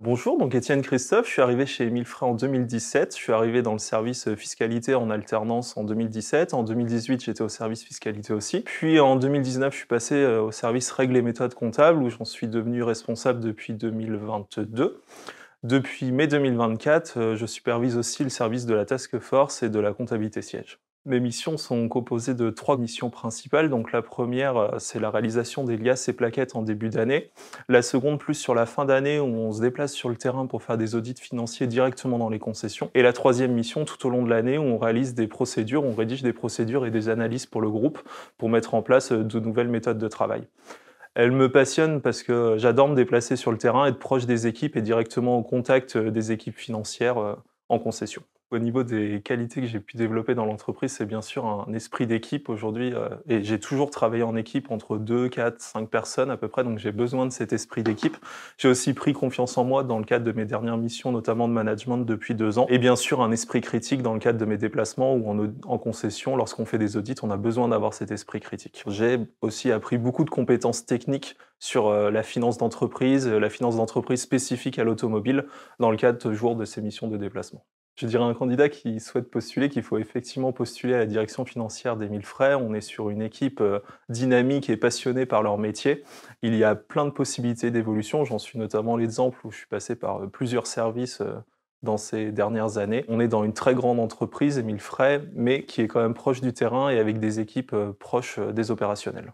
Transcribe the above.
Bonjour, donc Étienne Christophe, je suis arrivé chez Émile Frey en 2017. Je suis arrivé dans le service fiscalité en alternance en 2017. En 2018, j'étais au service fiscalité aussi. Puis en 2019, je suis passé euh, au service règles et méthodes comptables où j'en suis devenu responsable depuis 2022. Depuis mai 2024, euh, je supervise aussi le service de la task force et de la comptabilité siège. Mes missions sont composées de trois missions principales. Donc la première, euh, c'est la réalisation des liasses et plaquettes en début d'année. La seconde, plus sur la fin d'année, où on se déplace sur le terrain pour faire des audits financiers directement dans les concessions. Et la troisième mission, tout au long de l'année, où on réalise des procédures, on rédige des procédures et des analyses pour le groupe pour mettre en place euh, de nouvelles méthodes de travail. Elle me passionne parce que j'adore me déplacer sur le terrain, être proche des équipes et directement au contact euh, des équipes financières en concession. Au niveau des qualités que j'ai pu développer dans l'entreprise, c'est bien sûr un esprit d'équipe aujourd'hui. Euh, et j'ai toujours travaillé en équipe entre 2, 4, 5 personnes à peu près, donc j'ai besoin de cet esprit d'équipe. J'ai aussi pris confiance en moi dans le cadre de mes dernières missions, notamment de management depuis deux ans. Et bien sûr, un esprit critique dans le cadre de mes déplacements ou en, en concession, lorsqu'on fait des audits, on a besoin d'avoir cet esprit critique. J'ai aussi appris beaucoup de compétences techniques sur euh, la finance d'entreprise, la finance d'entreprise spécifique à l'automobile, dans le cadre toujours de ces missions de déplacement. Je dirais à un candidat qui souhaite postuler qu'il faut effectivement postuler à la direction financière d'Émile Frey. On est sur une équipe euh, dynamique et passionnée par leur métier. Il y a plein de possibilités d'évolution. J'en suis notamment l'exemple où je suis passé par euh, plusieurs services euh, dans ces dernières années. On est dans une très grande entreprise, Émile Frey, mais qui est quand même proche du terrain et avec des équipes proches des opérationnels.